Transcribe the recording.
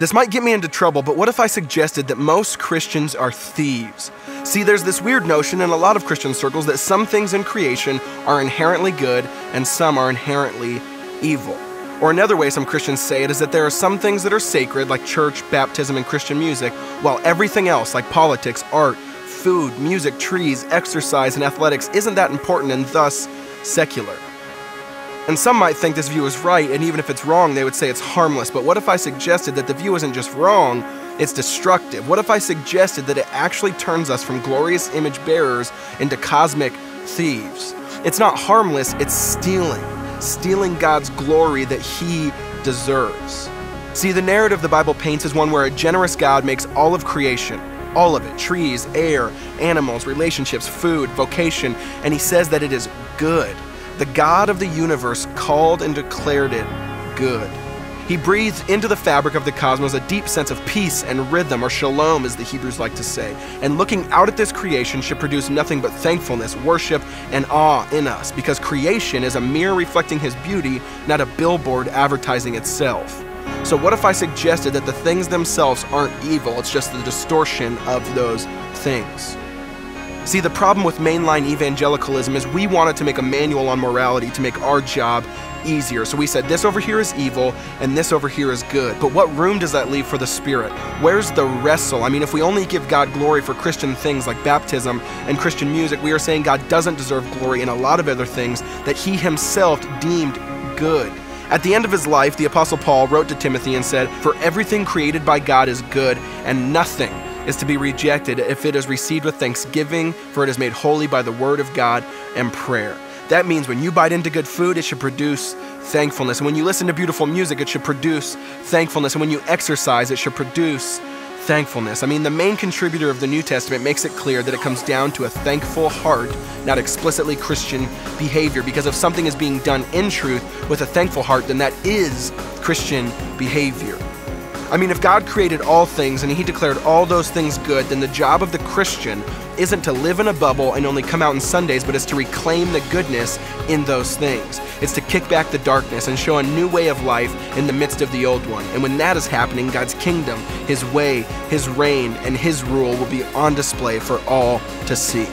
This might get me into trouble, but what if I suggested that most Christians are thieves? See, there's this weird notion in a lot of Christian circles that some things in creation are inherently good and some are inherently evil. Or another way some Christians say it is that there are some things that are sacred, like church, baptism, and Christian music, while everything else, like politics, art, food, music, trees, exercise, and athletics, isn't that important and thus secular. And some might think this view is right, and even if it's wrong, they would say it's harmless. But what if I suggested that the view isn't just wrong, it's destructive? What if I suggested that it actually turns us from glorious image bearers into cosmic thieves? It's not harmless, it's stealing. Stealing God's glory that He deserves. See, the narrative the Bible paints is one where a generous God makes all of creation, all of it trees, air, animals, relationships, food, vocation and He says that it is good. The God of the universe called and declared it good. He breathed into the fabric of the cosmos a deep sense of peace and rhythm, or shalom, as the Hebrews like to say. And looking out at this creation should produce nothing but thankfulness, worship, and awe in us, because creation is a mirror reflecting His beauty, not a billboard advertising itself. So, what if I suggested that the things themselves aren't evil, it's just the distortion of those things? See, the problem with mainline evangelicalism is we wanted to make a manual on morality to make our job easier. So we said this over here is evil and this over here is good. But what room does that leave for the Spirit? Where's the wrestle? I mean, if we only give God glory for Christian things like baptism and Christian music, we are saying God doesn't deserve glory in a lot of other things that He Himself deemed good. At the end of his life, the Apostle Paul wrote to Timothy and said, For everything created by God is good, and nothing is to be rejected if it is received with thanksgiving, for it is made holy by the word of God and prayer. That means when you bite into good food, it should produce thankfulness. And when you listen to beautiful music, it should produce thankfulness. And when you exercise, it should produce thankfulness. I mean, the main contributor of the New Testament makes it clear that it comes down to a thankful heart, not explicitly Christian behavior. Because if something is being done in truth with a thankful heart, then that is Christian behavior. I mean, if God created all things and He declared all those things good, then the job of the Christian isn't to live in a bubble and only come out on Sundays, but is to reclaim the goodness in those things. It's to kick back the darkness and show a new way of life in the midst of the old one. And when that is happening, God's kingdom, His way, His reign, and His rule will be on display for all to see.